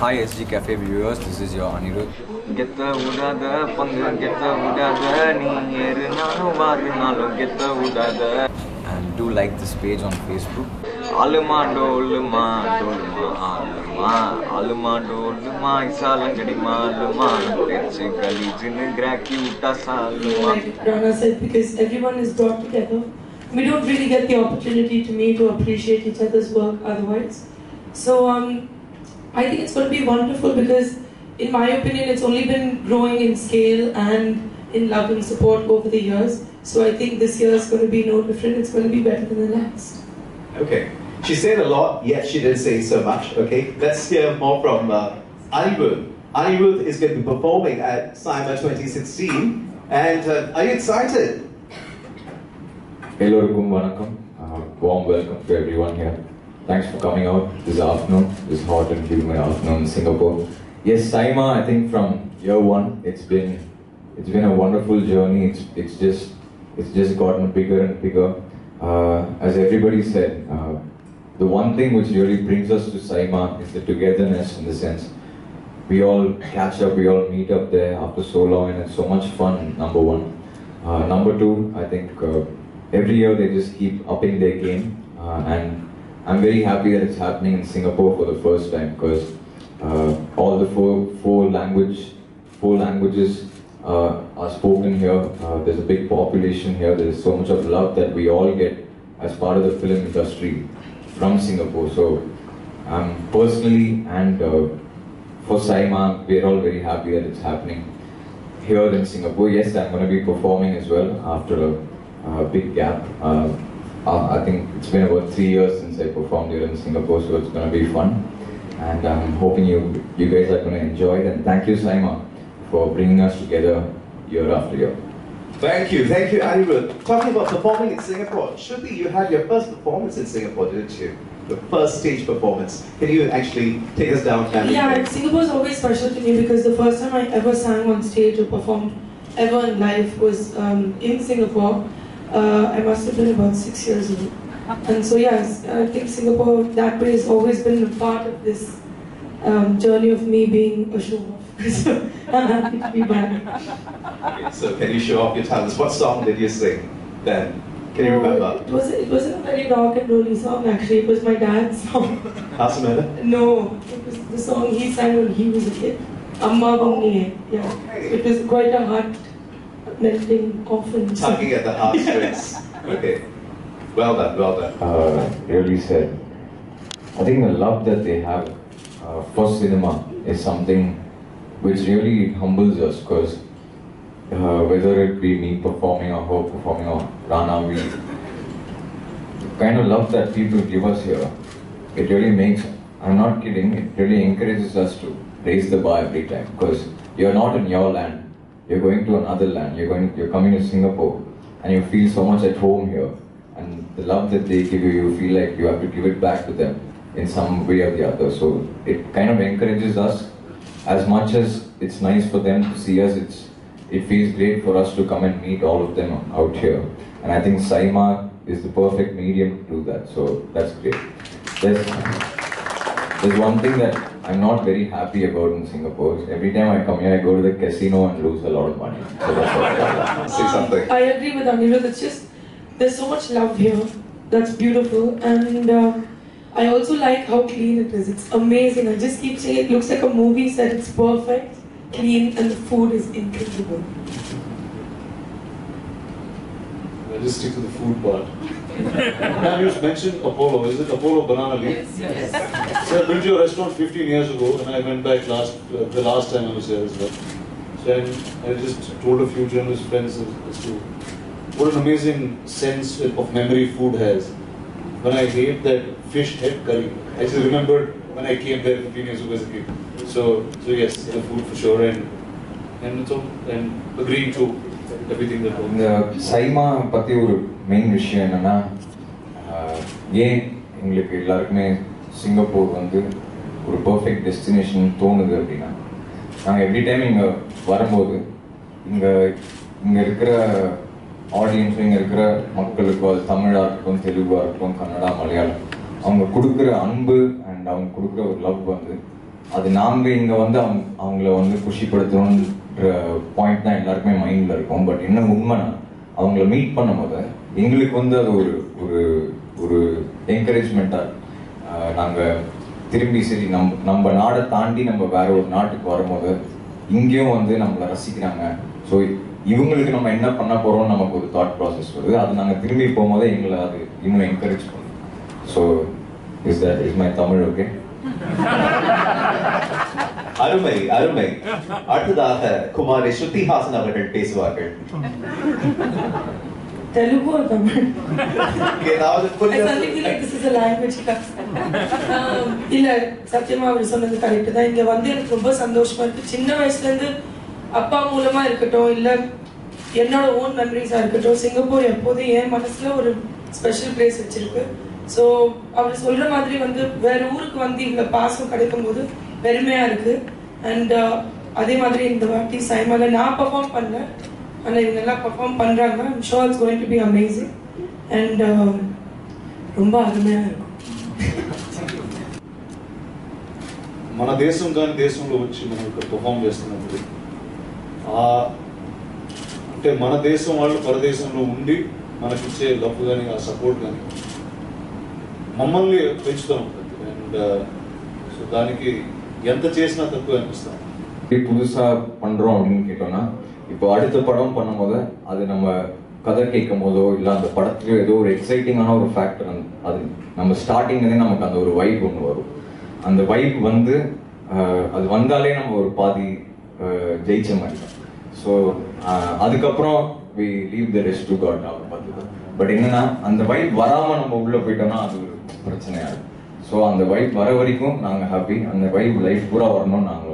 Hi SG Cafe viewers, this is your Anirudh. கெத்த விடாத பங்கு கெத்த விடாத நீ ஏறு நானும் மாறினாலும் கெத்த விடாத And do like this page on Facebook. ஆளுமா Doluma Doluma ஆளுமா ஆளுமா Doluma இசாலங்கடிமா ஆளுமா தெரிச்சு கலீஜுன்னு கிராக்கி விட்டா சாலுமா like Rana said, because everyone is brought together. We don't really get the opportunity to meet or appreciate each other's work otherwise. So um, I think it's going to be wonderful because, in my opinion, it's only been growing in scale and in love and support over the years. So I think this year is going to be no different. It's going to be better than the last. Okay. She said a lot, yet she didn't say so much. Okay. Let's hear more from uh, Anirudh. Anirudh is going to be performing at SIIMA 2016. And uh, are you excited? Hello, everyone. Uh, warm welcome to everyone here thanks for coming out this afternoon. This hot and humid afternoon in Singapore. Yes SIIMA I think from year one it's been it's been a wonderful journey. It's it's just it's just gotten bigger and bigger. Uh, as everybody said uh, the one thing which really brings us to SIIMA is the togetherness in the sense we all catch up, we all meet up there after so long, and it's so much fun. Number one, uh, number two, I think uh, every year they just keep upping their game, uh, and I'm very happy that it's happening in Singapore for the first time because uh, all the four four language four languages uh, are spoken here. Uh, there's a big population here. There's so much of love that we all get as part of the film industry from Singapore. So um, personally and uh, for SIIMA, we're all very happy that it's happening here in Singapore. Yes, I'm going to be performing as well after a, uh big gap. Uh, uh, I think it's been about three years since I performed here in Singapore, so it's going to be fun. And I'm hoping you you guys are going to enjoy it. And thank you, SIIMA, for bringing us together year after year. Thank you. Thank you, Anirudh. Talking about performing in Singapore, surely you had your first performance in Singapore, didn't you? The first stage performance. Can you actually take us down memory Yeah, lane? Singapore is always special to me because the first time I ever sang on stage or performed ever in life was um, in Singapore. Uh, I must have been about six years old. And so, yes, I think Singapore that way has always been a part of this um, journey of me being a show off. so I'm happy to be back. Okay, so can you show off your talents? What song did you sing then? Can you Oh, remember? It, was, it wasn't a very rock and rolly song actually, it was my dad's song. Hasamela? No, it was the song he sang when he was a kid. Amma Bangni Yeah. Okay. It was quite a heart melting often. Tugging at the heartstrings. Okay. Well done, well done. uh, really said. I think the love that they have uh, for cinema is something which really humbles us because uh, whether it be me performing or her performing or Rana, we kind of love that people give us here, it really makes, I'm not kidding, it really encourages us to raise the bar every time because you're not in your land, you're going to another land, you're going, you're coming to Singapore and you feel so much at home here and the love that they give you, you feel like you have to give it back to them in some way or the other. So it kind of encourages us as much as it's nice for them to see us, it's it feels great for us to come and meet all of them out here. And I think SIIMA is the perfect medium to do that. So that's great. There's, there's one thing that I'm not very happy about in Singapore. Every time I come here, I go to the casino and lose a lot of money. So that's what Say something. I agree with Anirudh. It's just there's so much love here. That's beautiful, and uh, I also like how clean it is. It's amazing. I just keep saying it looks like a movie set. It's perfect, clean, and the food is incredible. I'll just stick to the food part. Now you mentioned Apollo. Is it Apollo Banana Leaf? Yes. yes. So I built your restaurant 15 years ago, and I went back last uh, the last time I was here as well. So I, I just told a few journalist friends as, to what an amazing sense of memory food has. When I ate that fish head curry, I just remembered when I came there 15 years ago as a kid. So, so yes, the food for sure, and and so and agreeing to. இந்த சைமா பற்றி ஒரு main விஷயம் என்னன்னா ஏன் எங்களுக்கு எல்லாருக்குமே Singapore வந்து ஒரு பர்ஃபெக்ட் டெஸ்டினேஷன் தோணுது அப்படின்னா நாங்கள் எவ்ரி டைம் இங்கே வரும்போது இங்கே இங்கே இருக்கிற ஆடியன்ஸும் இங்கே இருக்கிற மக்களுக்கோ அது தமிழாக இருக்கட்டும் தெலுங்காக இருக்கட்டும் கன்னடா மலையாளம் அவங்க கொடுக்குற அன்பு அண்ட் அவங்க கொடுக்குற ஒரு லவ் வந்து அது நாங்கள் இங்கே வந்து அவங்க அவங்கள வந்து குஷிப்படுத்தணும்னு பாயிண்ட் தான் எல்லாருக்குமே மைண்டில் இருக்கும். பட் என்ன உண்மைனா அவங்கள மீட் பண்ணும்போது எங்களுக்கு வந்து அது ஒரு ஒரு ஒரு என்கரேஜ்மெண்ட்டாக நாங்கள் திரும்பி சரி நம் நம்ம நாடை தாண்டி நம்ம வேற ஒரு நாட்டுக்கு வரும்போது இங்கேயும் வந்து நம்மளை ரசிக்கிறாங்க. ஸோ இவங்களுக்கு நம்ம என்ன பண்ண போகிறோம்னு நமக்கு ஒரு தாட் ப்ராசஸ் வருது. அது நாங்கள் திரும்பி போகும்போது எங்களை அது இன்னும் என்கரேஜ் பண்ணும் so is that is my Tamil okay அருமை அருமை. அடுத்ததாக குமாரி ஸ்ருதிஹாசன் அவர்கள் பேசுவார்கள். Telugu or Tamil? ஏதாவது I கொஞ்சம் suddenly feel like this is a language class. இல்ல சத்தியமா அவர் சொன்னது கரெக்ட் தான். இங்க வந்து எனக்கு ரொம்ப சந்தோஷமா இருக்கு. சின்ன வயசுல இருந்து அப்பா மூலமா இருக்கட்டும் இல்ல என்னோட ஓன் மெமரிஸா இருக்கட்டும் சிங்கப்பூர் எப்போதும் என் மனசுல ஒரு ஸ்பெஷல் பிளேஸ் வச்சிருக்கு. ஸோ அவர் சொல்ற மாதிரி வந்து வேற ஊருக்கு வந்து இவ்வளவு பாசம் கிடைக்கும் போது பெருமையா இருக்கு அண்ட் அதே மாதிரி இந்த வாட்டி சைமால நான் பெர்ஃபார்ம் பண்ணல ஆனா இவங்க எல்லாம் பெர்ஃபார்ம் பண்றாங்க I'm sure it's going to be amazing and ரொம்ப அருமையா இருக்கும் మన దేశం కానీ దేశంలో వచ్చి మనం ఇక్కడ పర్ఫామ్ చేస్తున్నప్పుడు ఆ అంటే మన దేశం వాళ్ళు పరదేశంలో ఉండి మనకిచ్చే లవ్ కానీ ఆ సపోర్ట్ కానీ మమ్మల్ని పెంచుతూ ఉంటుంది అండ్ సో దానికి ఎంత చేసినా తక్కువ అనిపిస్తాం இப்படி புதுசா பண்றோம் அப்படின்னு கேட்டோம்னா இப்போ அடுத்த படம் பண்ணும்போது அது நம்ம கதை கேட்கும் போதோ இல்ல அந்த படத்துலயோ ஏதோ ஒரு எக்ஸைட்டிங்கான ஒரு ஃபேக்டர் அது நம்ம ஸ்டார்டிங்லேயே நமக்கு அந்த ஒரு வைப் ஒன்று வரும் அந்த வைப் வந்து ஆஹ், அது வந்தாலே நம்ம ஒரு பாதி ஆஹ், ஜெயிச்ச மாதிரி தான் ஸோ அதுக்கப்புறம் we leave the rest to God அவர் பார்த்து பட் என்னன்னா அந்த வைப் வராம நம்ம உள்ள போயிட்டோம்னா அது ஒரு பிரச்சனையாகும் ஸோ அந்த வைப் வர வரைக்கும் நாங்கள் ஹாப்பி அந்த வைப் லைஃப் பூரா வரணும்னு நாங்கள்